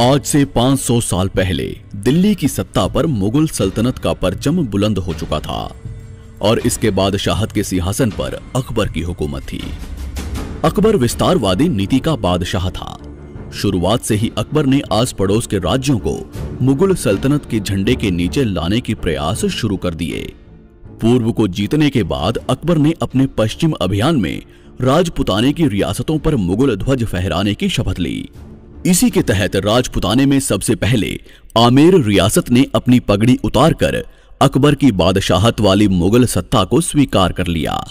आज से 500 साल पहले दिल्ली की सत्ता पर मुगल सल्तनत का परचम बुलंद हो चुका था और इसके बादशाहत के सिंहासन पर अकबर की हुकूमत थी। अकबर विस्तारवादी नीति का बादशाह था। शुरुआत से ही अकबर ने आस पड़ोस के राज्यों को मुगल सल्तनत के झंडे के नीचे लाने के प्रयास शुरू कर दिए। पूर्व को जीतने के बाद अकबर ने अपने पश्चिम अभियान में राजपुताने की रियासतों पर मुगल ध्वज फहराने की शपथ ली। इसी के तहत राजपुताने में सबसे पहले आमेर रियासत ने अपनी पगड़ी उतारकर अकबर की बादशाहत वाली मुगल सत्ता को स्वीकार कर लिया।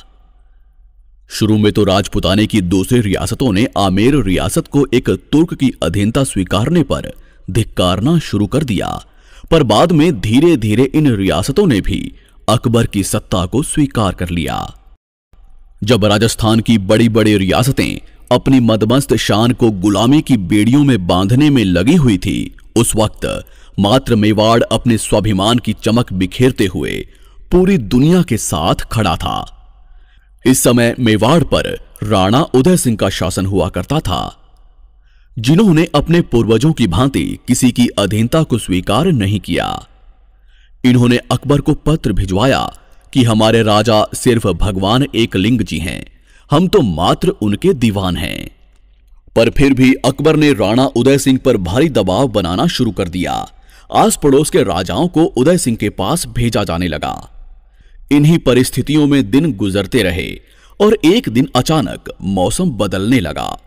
शुरू में तो राजपुताने की दूसरी रियासतों ने आमेर रियासत को एक तुर्क की अधीनता स्वीकारने पर धिक्कारना शुरू कर दिया, पर बाद में धीरे धीरे इन रियासतों ने भी अकबर की सत्ता को स्वीकार कर लिया। जब राजस्थान की बड़ी बड़ी रियासतें अपनी मदमस्त शान को गुलामी की बेड़ियों में बांधने में लगी हुई थी। उस वक्त मात्र मेवाड़ अपने स्वाभिमान की चमक बिखेरते हुए पूरी दुनिया के साथ खड़ा था। इस समय मेवाड़ पर राणा उदय सिंह का शासन हुआ करता था। जिन्होंने अपने पूर्वजों की भांति किसी की अधीनता को स्वीकार नहीं किया। इन्होंने अकबर को पत्र भिजवाया कि हमारे राजा सिर्फ़ भगवान एक लिंग जी हैं। हम तो मात्र उनके दीवान हैं। पर फिर भी अकबर ने राणा उदय सिंह पर भारी दबाव बनाना शुरू कर दिया। आस पड़ोस के राजाओं को उदय सिंह के पास भेजा जाने लगा। इन्हीं परिस्थितियों में दिन गुजरते रहे और एक दिन अचानक मौसम बदलने लगा।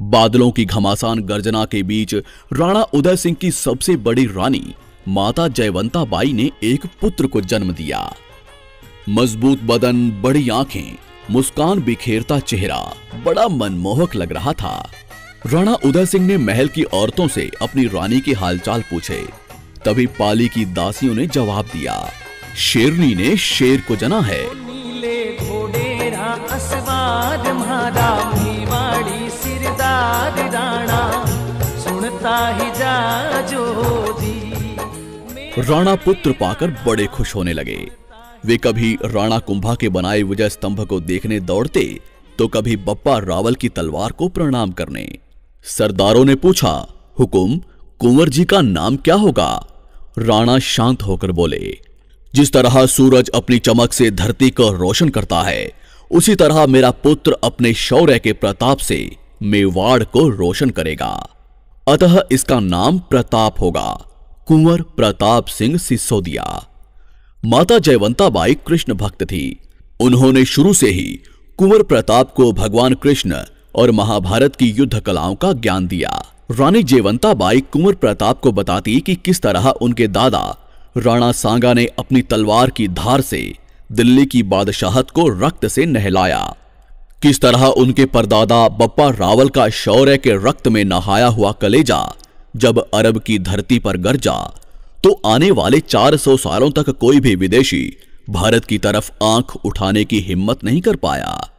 बादलों की घमासान गर्जना के बीच राणा उदय सिंह की सबसे बड़ी रानी माता जयवंता बाई ने एक पुत्र को जन्म दिया। मज़बूत बदन, बड़ी आँखें मुस्कान बिखेरता चेहरा बड़ा मनमोहक लग रहा था। राणा उदय सिंह ने महल की औरतों से अपनी रानी के हालचाल पूछे। तभी पाली की दासियों ने जवाब दिया शेरनी ने शेर को जना है। राणा पुत्र पाकर बड़े खुश होने लगे। वे कभी राणा कुंभा के बनाए विजय स्तंभ को देखने दौड़ते तो कभी बप्पा रावल की तलवार को प्रणाम करने। सरदारों ने पूछा, हुकुम, कुंवर जी का नाम क्या होगा? राणा शांत होकर बोले, जिस तरह सूरज अपनी चमक से धरती को रोशन करता है, उसी तरह मेरा पुत्र अपने शौर्य के प्रताप से मेवाड़ को रोशन करेगा। अतः इसका नाम प्रताप होगा। कुंवर प्रताप सिंह सिसोदिया। माता जयवंता बाई कृष्ण भक्त थी। उन्होंने शुरू से ही कुंवर प्रताप को भगवान कृष्ण और महाभारत की युद्ध कलाओं का ज्ञान दिया। रानी जयवंता बाई कुंवर प्रताप को बताती कि किस तरह उनके दादा राणा सांगा ने अपनी तलवार की धार से दिल्ली की बादशाहत को रक्त से नहलाया। किस तरह उनके परदादा बप्पा रावल का शौर्य के रक्त में नहाया हुआ कलेजा जब अरब की धरती पर गरजा तो आने वाले 400 सालों तक कोई भी विदेशी भारत की तरफ़ आँख उठाने की हिम्मत नहीं कर पाया।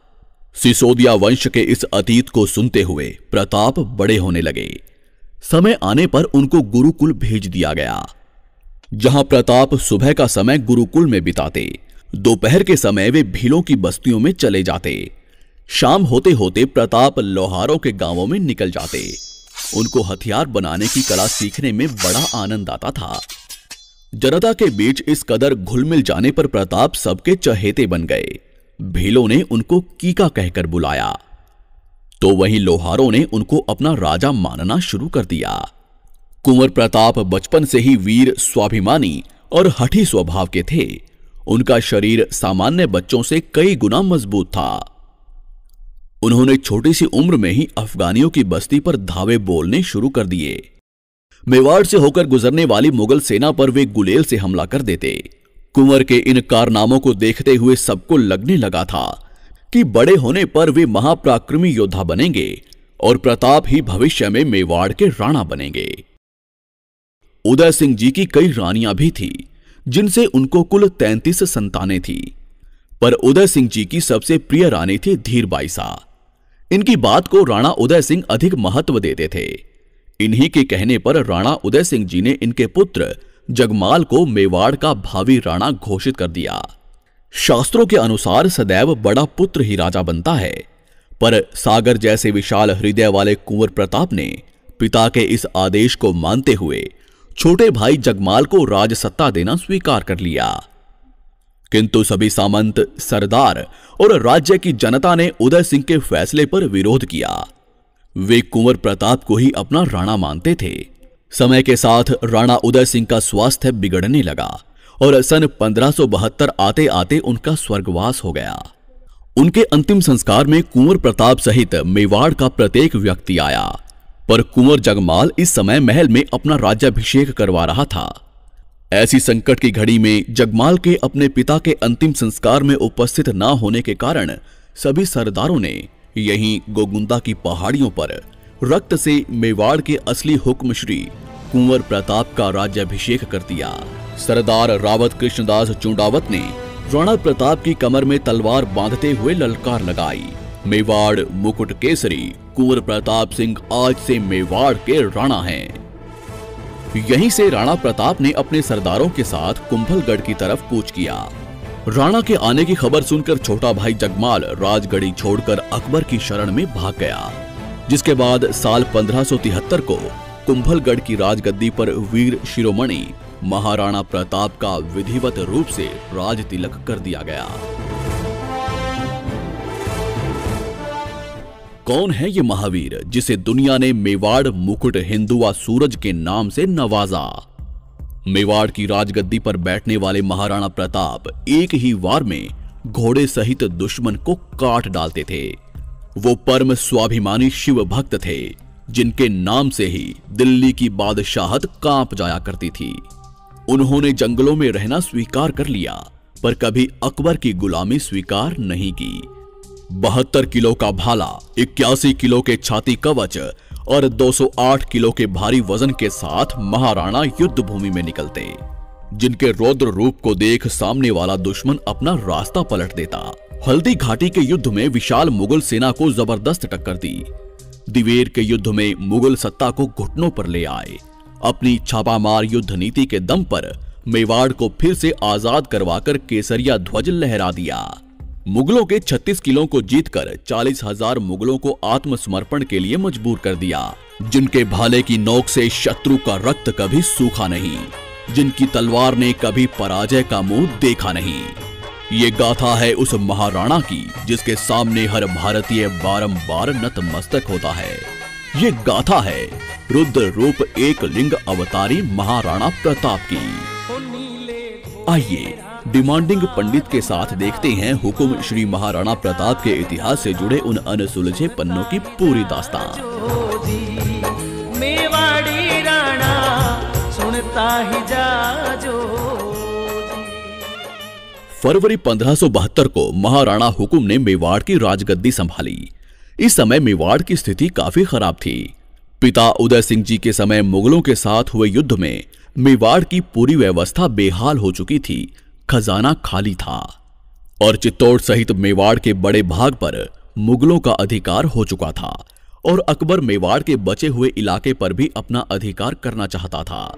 सिसोदिया वंश के इस अतीत को सुनते हुए प्रताप बड़े होने लगे। समय आने पर उनको गुरुकुल भेज दिया गया, जहाँ प्रताप सुबह का समय गुरुकुल में बिताते, दोपहर के समय वे भीलों की बस्तियों में चले जाते। शाम होते होते प्रताप लोहारों के गाँवों में निकल जाते। उनको हथियार बनाने की कला सीखने में बड़ा आनंद आता था। जनता के बीच इस कदर घुल मिल जाने पर प्रताप सबके चहेते बन गए। भीलों ने उनको कीका कहकर बुलाया। तो वहीं लोहारों ने उनको अपना राजा मानना शुरू कर दिया। कुंवर प्रताप बचपन से ही वीर, स्वाभिमानी और हठी स्वभाव के थे। उनका शरीर सामान्य बच्चों से कई गुना मज़बूत था। उन्होंने छोटी सी उम्र में ही अफगानियों की बस्ती पर धावे बोलने शुरू कर दिए। मेवाड़ से होकर गुजरने वाली मुगल सेना पर वे गुलेल से हमला कर देते। कुंवर के इन कारनामों को देखते हुए सबको लगने लगा था कि बड़े होने पर वे महाप्राक्रमी योद्धा बनेंगे और प्रताप ही भविष्य में मेवाड़ के राणा बनेंगे। उदय सिंह जी की कई रानियाँ भी थी, जिनसे उनको कुल तैंतीस संतानें थी। पर उदय सिंह जी की सबसे प्रिय रानी थी धीर बाईसा इनकी बात को राणा उदय सिंह अधिक महत्व देते थे। इन्हीं के कहने पर राणा उदय सिंह जी ने इनके पुत्र जगमाल को मेवाड़ का भावी राणा घोषित कर दिया। शास्त्रों के अनुसार सदैव बड़ा पुत्र ही राजा बनता है। पर सागर जैसे विशाल हृदय वाले कुंवर प्रताप ने पिता के इस आदेश को मानते हुए छोटे भाई जगमाल को राजसत्ता देना स्वीकार कर लिया। किंतु सभी सामंत, सरदार और राज्य की जनता ने उदय सिंह के फैसले पर विरोध किया। वे कुंवर प्रताप को ही अपना राणा मानते थे। समय के साथ राणा उदय सिंह का स्वास्थ्य बिगड़ने लगा और सन 1572 आते आते उनका स्वर्गवास हो गया। उनके अंतिम संस्कार में कुंवर प्रताप सहित मेवाड़ का प्रत्येक व्यक्ति आया। पर कुंवर जगमाल इस समय महल में अपना राज्याभिषेक करवा रहा था। ऐसी संकट की घड़ी में जगमाल के अपने पिता के अंतिम संस्कार में उपस्थित न होने के कारण सभी सरदारों ने यहीं गोगुंदा की पहाड़ियों पर रक्त से मेवाड़ के असली हुक्म श्री कुंवर प्रताप का राज्याभिषेक कर दिया। सरदार रावत कृष्णदास चुंडावत ने राणा प्रताप की कमर में तलवार बांधते हुए ललकार लगाई। मेवाड़ मुकुट केसरी, कुंवर प्रताप सिंह आज से मेवाड़ के राणा हैं। यहीं से राणा प्रताप ने अपने सरदारों के साथ कुंभलगढ़ की तरफ़ कूच किया। राणा के आने की खबर सुनकर छोटा भाई जगमाल राजगढ़ी छोड़कर अकबर की शरण में भाग गया, जिसके बाद साल 1573 को कुंभलगढ़ की राजगद्दी पर वीर शिरोमणि महाराणा प्रताप का विधिवत रूप से राज तिलक कर दिया गया। कौन है ये महावीर, जिसे दुनिया ने मेवाड़, मुकुट हिंदुआ सूरज के नाम से नवाजा? मेवाड़ की राजगद्दी पर बैठने वाले महाराणा प्रताप एक ही वार में घोड़े सहित दुश्मन को काट डालते थे। वो परम स्वाभिमानी शिव भक्त थे, जिनके नाम से ही दिल्ली की बादशाहत काँप जाया करती थी। उन्होंने जंगलों में रहना स्वीकार कर लिया, पर कभी अकबर की गुलामी स्वीकार नहीं की। बहत्तर किलो का भाला, इक्यासी किलो के छाती कवच और 208 किलो के भारी वज़न के साथ महाराणा युद्ध भूमि में निकलते, जिनके रौद्र रूप को देख सामने वाला दुश्मन अपना रास्ता पलट देता। हल्दी घाटी के युद्ध में विशाल मुगल सेना को ज़बरदस्त टक्कर दी। दिवेर के युद्ध में मुगल सत्ता को घुटनों पर ले आए। अपनी छापामार युद्ध नीति के दम पर मेवाड़ को फिर से आज़ाद करवाकर केसरिया ध्वज लहरा दिया। मुगलों के 36 किलो को जीतकर चालीस हज़ार मुगलों को आत्मसमर्पण के लिए मजबूर कर दिया। जिनके भाले की नोक से शत्रु का रक्त कभी सूखा नहीं, जिनकी तलवार ने कभी पराजय का मुँह देखा नहीं। ये गाथा है उस महाराणा की, जिसके सामने हर भारतीय बारंबार नतमस्तक होता है। ये गाथा है रुद्र रूप एक लिंग अवतारी महाराणा प्रताप की। आइए डिमांडिंग पंडित के साथ देखते हैं हुकुम श्री महाराणा प्रताप के इतिहास से जुड़े उन अनसुलझे पन्नों की पूरी दास्तान। फरवरी 1572 को महाराणा हुकुम ने मेवाड़ की राजगद्दी संभाली। इस समय मेवाड़ की स्थिति काफ़ी खराब थी। पिता उदय सिंह जी के समय मुगलों के साथ हुए युद्ध में मेवाड़ की पूरी व्यवस्था बेहाल हो चुकी थी। खजाना खाली था और चित्तौड़ सहित मेवाड़ के बड़े भाग पर मुगलों का अधिकार हो चुका था और अकबर मेवाड़ के बचे हुए इलाके पर भी अपना अधिकार करना चाहता था।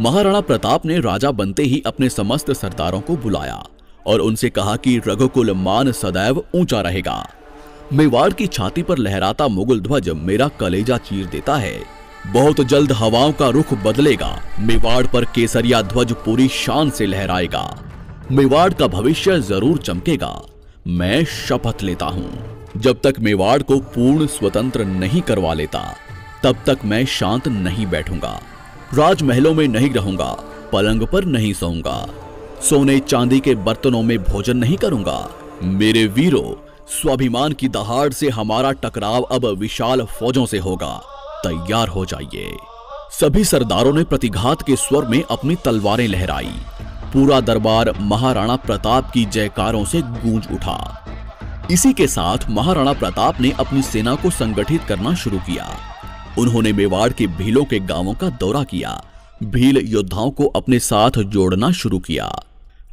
महाराणा प्रताप ने राजा बनते ही अपने समस्त सरदारों को बुलाया और उनसे कहा कि रघुकुल मान सदैव ऊँचा रहेगा। मेवाड़ की छाती पर लहराता मुगल ध्वज मेरा कलेजा चीर देता है। बहुत जल्द हवाओं का रुख बदलेगा। मेवाड़ पर केसरिया ध्वज पूरी शान से लहराएगा। मेवाड़ का भविष्य ज़रूर चमकेगा। मैं शपथ लेता हूँ। जब तक मेवाड़ को पूर्ण स्वतंत्र नहीं करवा लेता, तब तक मैं शांत नहीं बैठूँगा। राजमहलों में नहीं रहूँगा, पलंग पर नहीं सोऊँगा। सोने चांदी के बर्तनों में भोजन नहीं करूँगा। मेरे वीरों, स्वाभिमान की दहाड़ से हमारा टकराव अब विशाल फौजों से होगा। तैयार हो जाइए। सभी सरदारों ने प्रतिघात के स्वर में अपनी तलवारें लहराई। पूरा दरबार महाराणा प्रताप की जयकारों से गूंज उठा। इसी के साथ महाराणा प्रताप ने अपनी सेना को संगठित करना शुरू किया। उन्होंने मेवाड़ के भीलों के गाँवों का दौरा किया। भील योद्धाओं को अपने साथ जोड़ना शुरू किया।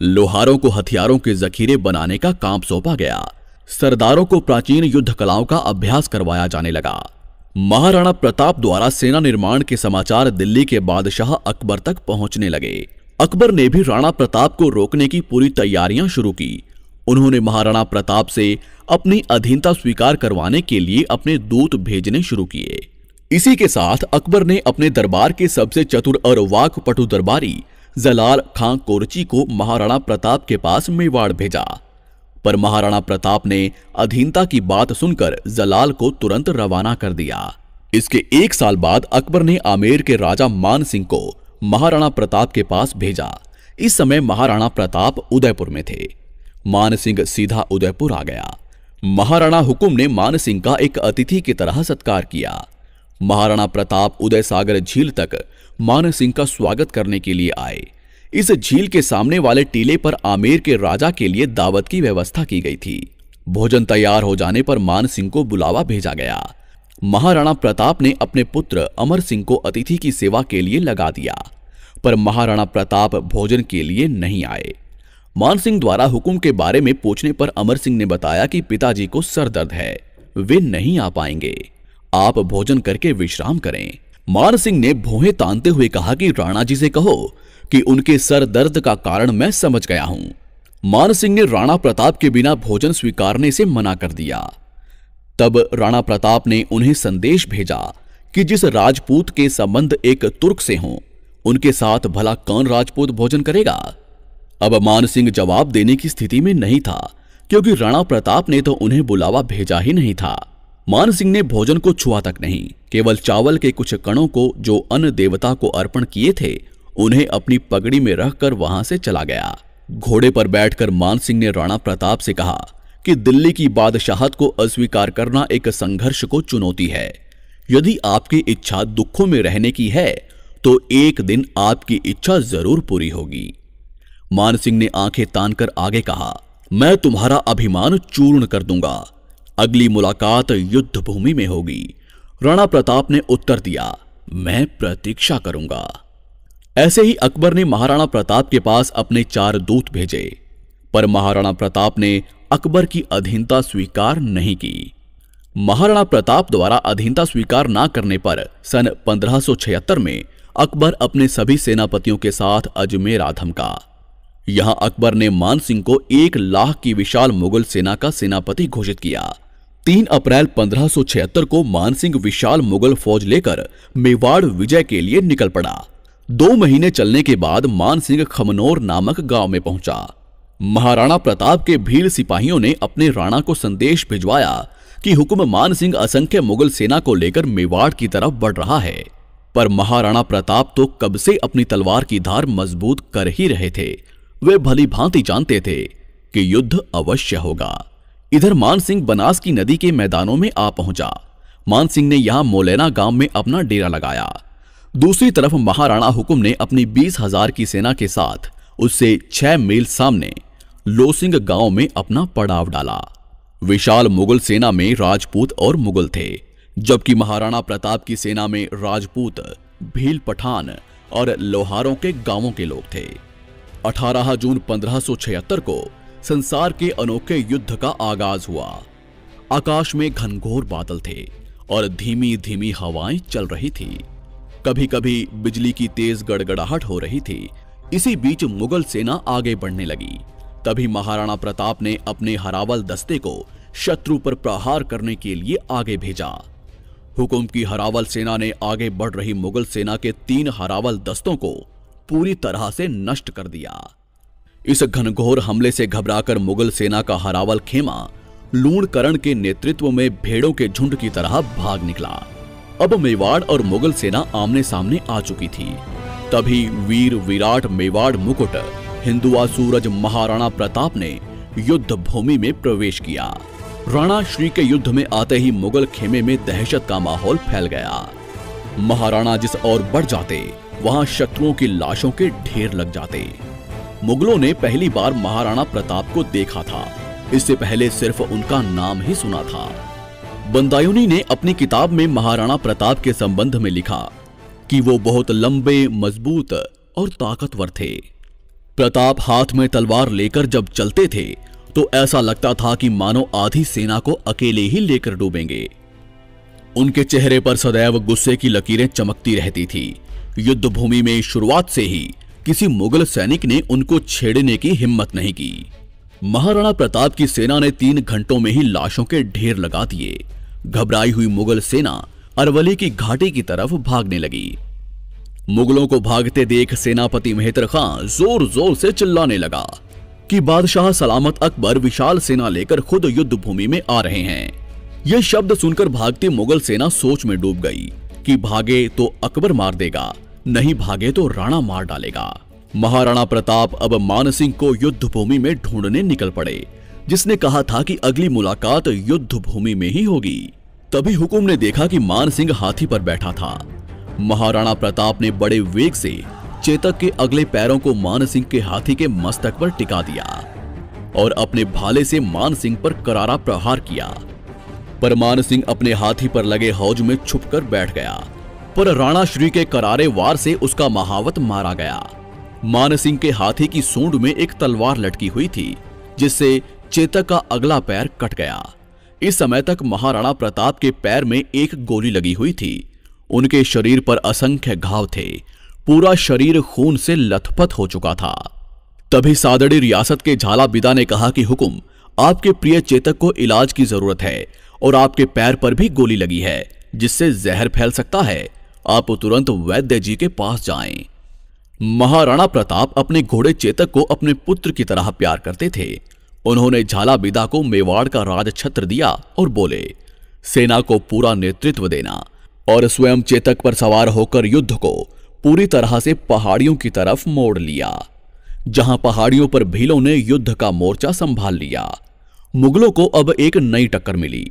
लोहारों को हथियारों के जखीरे बनाने का काम सौंपा गया। सरदारों को प्राचीन युद्ध कलाओं का अभ्यास करवाया जाने लगा। महाराणा प्रताप द्वारा सेना निर्माण के समाचार दिल्ली के बादशाह अकबर तक पहुँचने लगे। अकबर ने भी राणा प्रताप को रोकने की पूरी तैयारियाँ शुरू की। उन्होंने महाराणा प्रताप से अपनी अधीनता स्वीकार करवाने के लिए अपने दूत भेजने शुरू किए। इसी के साथ अकबर ने अपने दरबार के सबसे चतुर और वाकपटु दरबारी, जलाल खां कोरची को महाराणा प्रताप के पास मेवाड़ भेजा। पर महाराणा प्रताप ने अधीनता की बात सुनकर जलाल को तुरंत रवाना कर दिया। इसके एक साल बाद अकबर ने आमेर के राजा मान सिंह को महाराणा प्रताप के पास भेजा। इस समय महाराणा प्रताप उदयपुर में थे। मान सिंह सीधा उदयपुर आ गया। महाराणा हुकुम ने मान सिंह का एक अतिथि की तरह सत्कार किया। महाराणा प्रताप उदय सागर झील तक मान सिंह का स्वागत करने के लिए आए। इस झील के सामने वाले टीले पर आमेर के राजा के लिए दावत की व्यवस्था की गई थी। भोजन तैयार हो जाने पर मान सिंह को बुलावा भेजा गया। महाराणा प्रताप ने अपने पुत्र अमर सिंह को अतिथि की सेवा के लिए लगा दिया, पर महाराणा प्रताप भोजन के लिए नहीं आए। मान सिंह द्वारा हुक्म के बारे में पूछने पर अमर सिंह ने बताया कि पिताजी को सर दर्द है, वे नहीं आ पाएँगे। आप भोजन करके विश्राम करें। मान सिंह ने भोहे तानते हुए कहा कि राणा जी से कहो कि उनके सर दर्द का कारण मैं समझ गया हूँ। मान सिंह ने राणा प्रताप के बिना भोजन स्वीकारने से मना कर दिया। तब राणा प्रताप ने उन्हें संदेश भेजा कि जिस राजपूत के संबंध एक तुर्क से हों, उनके साथ भला कौन राजपूत भोजन करेगा? अब मान सिंह जवाब देने की स्थिति में नहीं था, क्योंकि राणा प्रताप ने तो उन्हें बुलावा भेजा ही नहीं था। मान सिंह ने भोजन को छुआ तक नहीं, केवल चावल के कुछ कणों को जो अन्न देवता को अर्पण किए थे, उन्हें अपनी पगड़ी में रखकर वहाँ से चला गया। घोड़े पर बैठकर मान सिंह ने राणा प्रताप से कहा कि दिल्ली की बादशाहत को अस्वीकार करना एक संघर्ष को चुनौती है। यदि आपकी इच्छा दुखों में रहने की है तो एक दिन आपकी इच्छा ज़रूर पूरी होगी। मान सिंह ने आँखें तानकर आगे कहा, मैं तुम्हारा अभिमान चूर्ण कर दूँगा। अगली मुलाकात युद्ध भूमि में होगी। राणा प्रताप ने उत्तर दिया, मैं प्रतीक्षा करूँगा। ऐसे ही अकबर ने महाराणा प्रताप के पास अपने चार दूत भेजे। पर महाराणा प्रताप ने अकबर की अधीनता स्वीकार नहीं की। महाराणा प्रताप द्वारा अधीनता स्वीकार न करने पर सन 1576 में अकबर अपने सभी सेनापतियों के साथ अजमेर आधम का। यहाँ अकबर ने मान सिंह को एक लाख की विशाल मुगल सेना का सेनापति घोषित किया। तीन अप्रैल 1576 को मानसिंह विशाल मुगल फौज लेकर मेवाड़ विजय के लिए निकल पड़ा। दो महीने चलने के बाद मानसिंह खमनोर नामक गाँव में पहुँचा। महाराणा प्रताप के भीड़ सिपाहियों ने अपने राणा को संदेश भिजवाया कि हुक्म मान सिंह असंख्य मुगल सेना को लेकर मेवाड़ की तरफ़ बढ़ रहा है। पर महाराणा प्रताप तो कब से अपनी तलवार की धार मज़बूत कर ही रहे थे। वे भली भांति जानते थे कि युद्ध अवश्य होगा। इधर मान सिंह बनास की नदी के मैदानों में आ पहुँचा। मान सिंह ने यहाँ मोलेना गाँव में अपना डेरा लगाया। दूसरी तरफ़ महाराणा हुकुम ने अपनी बीस हज़ार की सेना के साथ उससे छह मील सामने लोसिंग गाँव में अपना पड़ाव डाला। विशाल मुगल सेना में राजपूत और मुगल थे, जबकि महाराणा प्रताप की सेना में राजपूत, भील पठान और लोहारों के गाँवों के लोग थे। 18 जून 1576 को संसार के अनोखे युद्ध का आगाज़ हुआ। आकाश में घनघोर बादल थे और धीमी धीमी हवाएँ चल रही थी। कभी कभी बिजली की तेज गड़गड़ाहट हो रही थी इसी बीच मुगल सेना आगे बढ़ने लगी। तभी महाराणा प्रताप ने अपने हरावल दस्ते को शत्रु पर प्रहार करने के लिए आगे भेजा। हुकुम की हरावल सेना ने आगे बढ़ रही मुगल सेना के तीन हरावल दस्तों को पूरी तरह से नष्ट कर दिया। इस घनघोर हमले से घबराकर मुगल सेना का हरावल खेमा लूणकरण के नेतृत्व में भेड़ों के झुंड की तरह भाग निकला। अब मेवाड़ और मुगल सेना आमने सामने आ चुकी थी। तभी वीर विराट मेवाड़ मुकुट, हिंदुआ सूरज महाराणा प्रताप ने युद्ध भूमि में प्रवेश किया। राणा श्री के युद्ध में आते ही मुगल खेमे में दहशत का माहौल फैल गया। महाराणा जिस ओर बढ़ जाते, वहाँ शत्रुओं की लाशों के ढेर लग जाते। मुगलों ने पहली बार महाराणा प्रताप को देखा था। इससे पहले सिर्फ़ उनका नाम ही सुना था। बंदायुनी ने अपनी किताब में महाराणा प्रताप के संबंध में लिखा कि वो बहुत लंबे, मज़बूत और ताकतवर थे। प्रताप हाथ में तलवार लेकर जब चलते थे तो ऐसा लगता था कि मानो आधी सेना को अकेले ही लेकर डूबेंगे। उनके चेहरे पर सदैव गुस्से की लकीरें चमकती रहती थी। युद्ध भूमि में शुरुआत से ही किसी मुगल सैनिक ने उनको छेड़ने की हिम्मत नहीं की। महाराणा प्रताप की सेना ने तीन घंटों में ही लाशों के ढेर लगा दिए। घबराई हुई मुगल सेना अरवली की घाटी की तरफ़ भागने लगी। मुगलों को भागते देख सेनापति मेहतर खां ज़ोर ज़ोर से चिल्लाने लगा कि बादशाह सलामत अकबर विशाल सेना लेकर खुद युद्ध भूमि में आ रहे हैं। यह शब्द सुनकर भागती मुगल सेना सोच में डूब गई कि भागे तो अकबर मार देगा, नहीं भागे तो राणा मार डालेगा। महाराणा प्रताप अब मान सिंह को युद्ध भूमि में ढूँढने निकल पड़े, जिसने कहा था कि अगली मुलाकात युद्ध भूमि में ही होगी। तभी हुकुम ने देखा कि मान सिंह हाथी पर बैठा था। महाराणा प्रताप ने बड़े वेग से चेतक के अगले पैरों को मान सिंह के हाथी के मस्तक पर टिका दिया और अपने भाले से मान सिंह पर करारा प्रहार किया। पर मान सिंह अपने हाथी पर लगे हौज में छुपकर बैठ गया। पर राणा श्री के करारे वार से उसका महावत मारा गया। मान सिंह के हाथी की सूंड में एक तलवार लटकी हुई थी, जिससे चेतक का अगला पैर कट गया। इस समय तक महाराणा प्रताप के पैर में एक गोली लगी हुई थी। उनके शरीर पर असंख्य घाव थे। पूरा शरीर खून से लथपथ हो चुका था। तभी सादड़ी रियासत के झाला बिदा ने कहा कि हुकुम, आपके प्रिय चेतक को इलाज की ज़रूरत है और आपके पैर पर भी गोली लगी है, जिससे जहर फैल सकता है। आप तुरंत वैद्य जी के पास जाएँ। महाराणा प्रताप अपने घोड़े चेतक को अपने पुत्र की तरह प्यार करते थे। उन्होंने झाला बिदा को मेवाड़ का राज छत्र दिया और बोले, सेना को पूरा नेतृत्व देना और स्वयं चेतक पर सवार होकर युद्ध को पूरी तरह से पहाड़ियों की तरफ़ मोड़ लिया, जहाँ पहाड़ियों पर भीलों ने युद्ध का मोर्चा संभाल लिया। मुगलों को अब एक नई टक्कर मिली।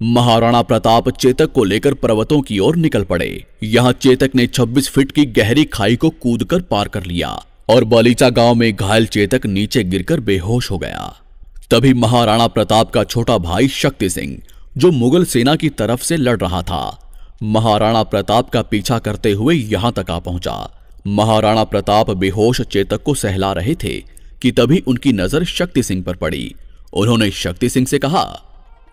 महाराणा प्रताप चेतक को लेकर पर्वतों की ओर निकल पड़े। यहाँ चेतक ने 26 फीट की गहरी खाई को कूदकर पार कर लिया और बलीचा गाँव में घायल चेतक नीचे गिरकर बेहोश हो गया। तभी महाराणा प्रताप का छोटा भाई शक्ति सिंह, जो मुगल सेना की तरफ़ से लड़ रहा था, महाराणा प्रताप का पीछा करते हुए यहाँ तक आ पहुँचा। महाराणा प्रताप बेहोश चेतक को सहला रहे थे कि तभी उनकी नज़र शक्ति सिंह पर पड़ी। उन्होंने शक्ति सिंह से कहा,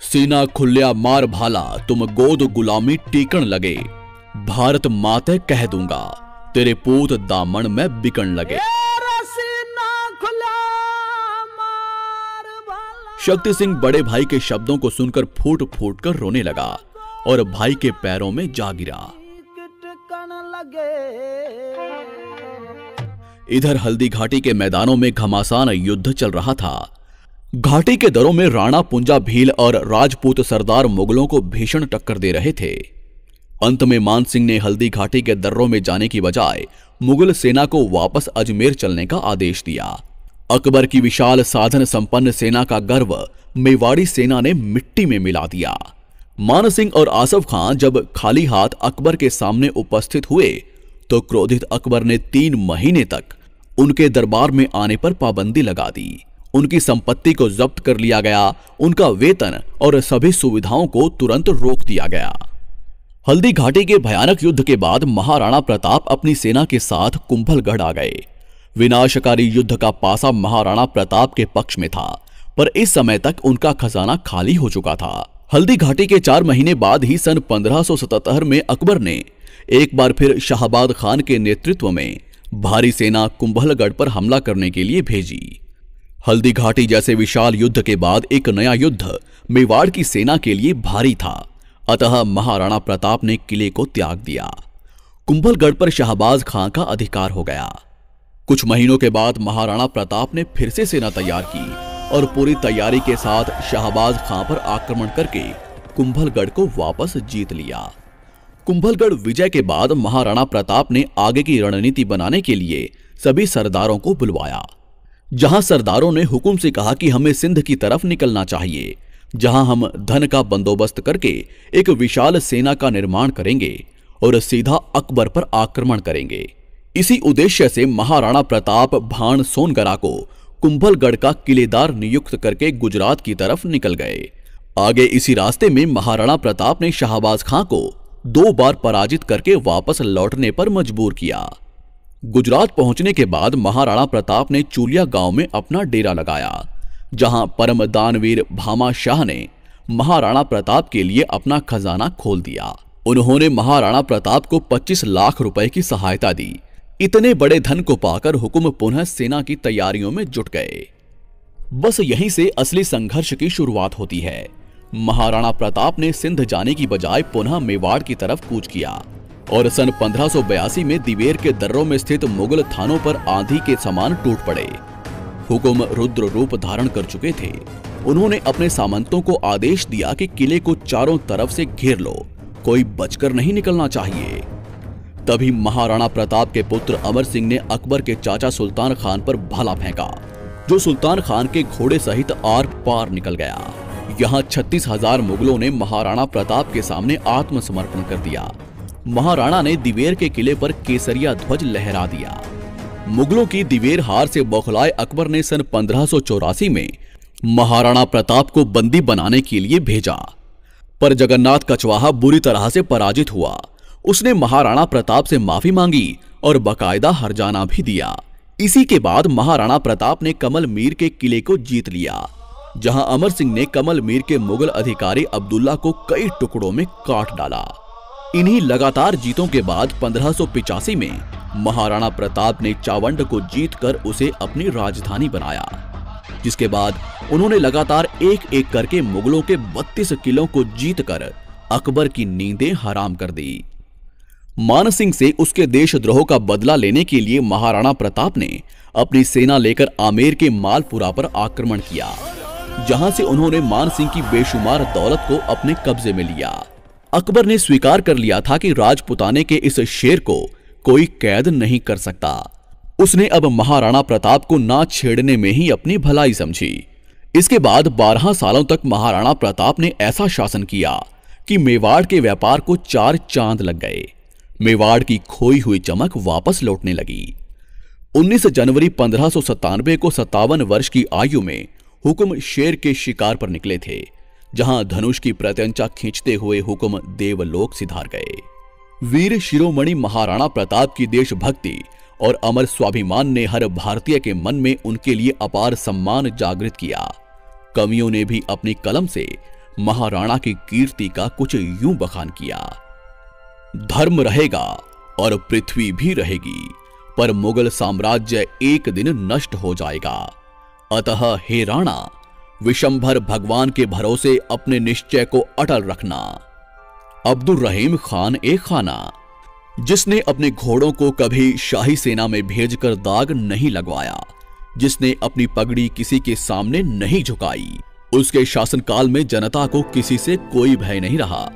सीना खुल्या मार भाला, तुम गोद गुलामी टीकण लगे। भारत माते कह दूँगा, तेरे पूत दामन में बिकन लगे। शक्ति सिंह बड़े भाई के शब्दों को सुनकर फूट फूट कर रोने लगा और भाई के पैरों में जा गिरा। इधर हल्दी घाटी के मैदानों में घमासान युद्ध चल रहा था। घाटी के दरों में राणा पुंजा भील और राजपूत सरदार मुगलों को भीषण टक्कर दे रहे थे। अंत में मान सिंह ने हल्दी घाटी के दर्रों में जाने की बजाय मुगल सेना को वापस अजमेर चलने का आदेश दिया। अकबर की विशाल साधन संपन्न सेना का गर्व मेवाड़ी सेना ने मिट्टी में मिला दिया। मान सिंह और आसफ खान जब खाली हाथ अकबर के सामने उपस्थित हुए तो क्रोधित अकबर ने तीन महीने तक उनके दरबार में आने पर पाबंदी लगा दी। उनकी संपत्ति को जब्त कर लिया गया, उनका वेतन और सभी सुविधाओं को तुरंत रोक दिया गया। हल्दी घाटी के भयानक युद्ध के बाद महाराणा प्रताप अपनी सेना के साथ कुंभलगढ़ आ गए। विनाशकारी युद्ध का पासा महाराणा प्रताप के पक्ष में था, पर इस समय तक उनका खजाना खाली हो चुका था। हल्दी घाटी के चार महीने बाद ही सन 1577 में अकबर ने एक बार फिर शाहबाद खान के नेतृत्व में भारी सेना कुंभलगढ़ पर हमला करने के लिए भेजी। हल्दी घाटी जैसे विशाल युद्ध के बाद एक नया युद्ध मेवाड़ की सेना के लिए भारी था। अतः महाराणा प्रताप ने किले को त्याग दिया। कुंभलगढ़ पर शाहबाज खां का अधिकार हो गया। कुछ महीनों के बाद महाराणा प्रताप ने फिर से सेना तैयार की और पूरी तैयारी के साथ शाहबाज खां पर आक्रमण करके कुंभलगढ़ को वापस जीत लिया। कुंभलगढ़ विजय के बाद महाराणा प्रताप ने आगे की रणनीति बनाने के लिए सभी सरदारों को बुलवाया। जहाँ सरदारों ने हुक्म से कहा कि हमें सिंध की तरफ़ निकलना चाहिए, जहाँ हम धन का बंदोबस्त करके एक विशाल सेना का निर्माण करेंगे और सीधा अकबर पर आक्रमण करेंगे। इसी उद्देश्य से महाराणा प्रताप भाण सोनगरा को कुंभलगढ़ का किलेदार नियुक्त करके गुजरात की तरफ़ निकल गए। आगे इसी रास्ते में महाराणा प्रताप ने शाहबाज खां को दो बार पराजित करके वापस लौटने पर मजबूर किया। गुजरात पहुँचने के बाद महाराणा प्रताप ने चूलिया गाँव में अपना डेरा लगाया, जहाँ परम दानवीर भामा शाह ने महाराणा प्रताप के लिए अपना खजाना खोल दिया। उन्होंने महाराणा प्रताप को 25 लाख रुपए की सहायता दी। इतने बड़े धन को पाकर हुकुम पुनः सेना की तैयारियों में जुट गए। बस यहीं से असली संघर्ष की शुरुआत होती है। महाराणा प्रताप ने सिंध जाने की बजाय पुनः मेवाड़ की तरफ़ कूच किया और सन 1582 में दिवेर के दर्रों में स्थित मुगल थानों पर आंधी के समान टूट पड़े। हुकुम रुद्र रूप धारण कर चुके थे। उन्होंने अपने सामंतों को आदेश दिया कि किले को चारों तरफ़ से घेर लो। कोई बचकर नहीं निकलना चाहिए। तभी महाराणा प्रताप के पुत्र अमर सिंह ने अकबर के चाचा सुल्तान खान पर भाला फेंका, जो सुल्तान खान के घोड़े सहित आर पार निकल गया। यहाँ छत्तीस हज़ार मुगलों ने महाराणा प्रताप के सामने आत्मसमर्पण कर दिया। महाराणा ने दिवेर के किले पर केसरिया ध्वज लहरा दिया। मुगलों की दिवेर हार से बौखलाए अकबर ने सन पंद्रह में महाराणा प्रताप को बंदी बनाने के लिए भेजा। पर जगन्नाथ कचवाहा बुरी तरह से पराजित हुआ। उसने महाराणा प्रताप से माफ़ी मांगी और बकायदा हरजाना भी दिया। इसी के बाद महाराणा प्रताप ने कमल मीर के किले को जीत लिया, जहाँ अमर सिंह ने कमल मीर के मुगल अधिकारी अब्दुल्ला को कई टुकड़ों में काट डाला। इन्हीं लगातार जीतों के बाद पंद्रह में महाराणा प्रताप ने चावंड को जीतकर उसे अपनी राजधानी बनाया, जिसके बाद उन्होंने लगातार एक एक करके मुगलों के 32 किलों को जीतकर अकबर की नींदें हराम कर दी। मान सिंह से उसके देशद्रोह का बदला लेने के लिए महाराणा प्रताप ने अपनी सेना लेकर आमेर के मालपुरा पर आक्रमण किया, जहाँ से उन्होंने मान सिंह की बेशुमार दौलत को अपने कब्जे में लिया। अकबर ने स्वीकार कर लिया था कि राजपुताने के इस शेर को कोई कैद नहीं कर सकता। उसने अब महाराणा प्रताप को ना छेड़ने में ही अपनी भलाई समझी। इसके बाद बारह सालों तक महाराणा प्रताप ने ऐसा शासन किया कि मेवाड़ के व्यापार को चार चाँद लग गए। मेवाड़ की खोई हुई चमक वापस लौटने लगी। 19 जनवरी पंद्रह को सत्तावन वर्ष की आयु में हुक्म शेर के शिकार पर निकले थे, जहाँ धनुष की प्रत्यंचा खींचते हुए हुक्म देवलोक सिधार गए। वीर शिरोमणि महाराणा प्रताप की देशभक्ति और अमर स्वाभिमान ने हर भारतीय के मन में उनके लिए अपार सम्मान जागृत किया। कवियों ने भी अपनी कलम से महाराणा की कीर्ति का कुछ यूँ बखान किया। धर्म रहेगा और पृथ्वी भी रहेगी, पर मुगल साम्राज्य एक दिन नष्ट हो जाएगा। अतः हे राणा, विशंभर भगवान के भरोसे अपने निश्चय को अटल रखना। अब्दुल रहीम खान ए खाना, जिसने अपने घोड़ों को कभी शाही सेना में भेजकर दाग नहीं लगवाया, जिसने अपनी पगड़ी किसी के सामने नहीं झुकाई, उसके शासनकाल में जनता को किसी से कोई भय नहीं रहा।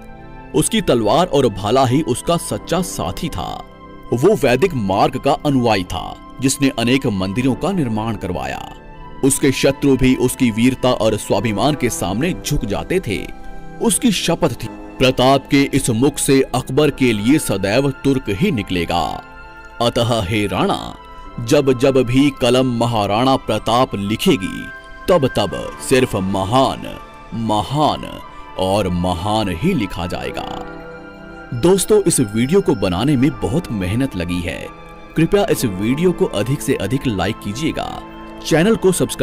उसकी तलवार और भाला ही उसका सच्चा साथी था। वो वैदिक मार्ग का अनुयायी था, जिसने अनेक मंदिरों का निर्माण करवाया। उसके शत्रु भी उसकी वीरता और स्वाभिमान के सामने झुक जाते थे। उसकी शपथ थी, प्रताप के इस मुख से अकबर के लिए सदैव तुर्क ही निकलेगा। अतः हे राणा, जब जब भी कलम महाराणा प्रताप लिखेगी, तब तब सिर्फ़ महान महान और महान ही लिखा जाएगा। दोस्तों, इस वीडियो को बनाने में बहुत मेहनत लगी है। कृपया इस वीडियो को अधिक से अधिक लाइक कीजिएगा। चैनल को सब्सक्राइब